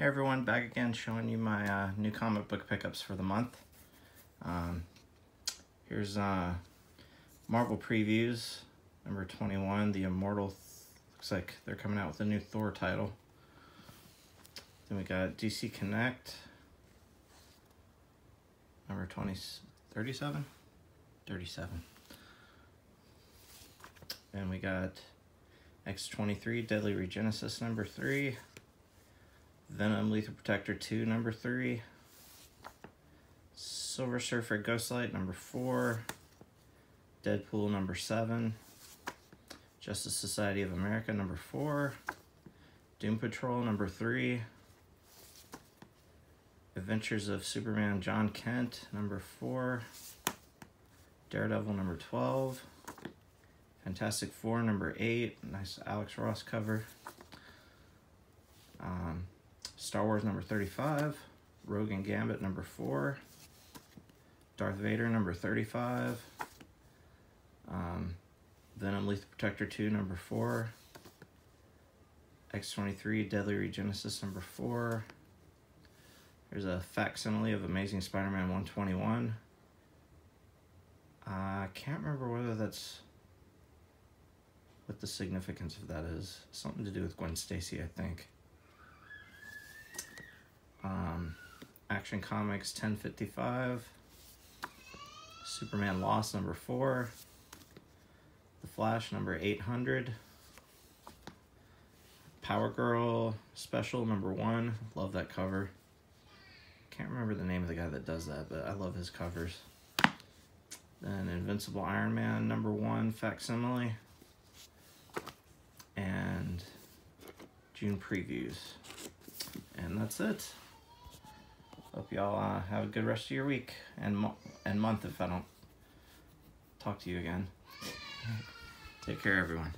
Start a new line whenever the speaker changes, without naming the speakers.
Hey everyone, back again showing you my uh, new comic book pickups for the month. Um, here's uh, Marvel Previews, number 21, The Immortal. Looks like they're coming out with a new Thor title. Then we got DC Connect, number 20, 37? 37. And we got X23, Deadly Regenesis, number 3. Venom Lethal Protector 2, number 3. Silver Surfer Ghostlight, number 4. Deadpool, number 7. Justice Society of America, number 4. Doom Patrol, number 3. Adventures of Superman Jon Kent, number 4. Daredevil, number 12. Fantastic Four, number 8. Nice Alex Ross cover. Um, Star Wars number 35, Rogue and Gambit number 4, Darth Vader number 35, um, Venom Lethal Protector 2 number 4, X23 Deadly Regenesis number 4, there's a facsimile of Amazing Spider-Man 121. I can't remember whether that's what the significance of that is. Something to do with Gwen Stacy, I think. Action Comics 1055. Superman Lost number 4. The Flash number 800. Power Girl Special number 1. Love that cover. Can't remember the name of the guy that does that, but I love his covers. Then Invincible Iron Man number 1 facsimile. And June previews. And that's it. Hope y'all uh, have a good rest of your week and mo and month if I don't talk to you again. Take care, everyone.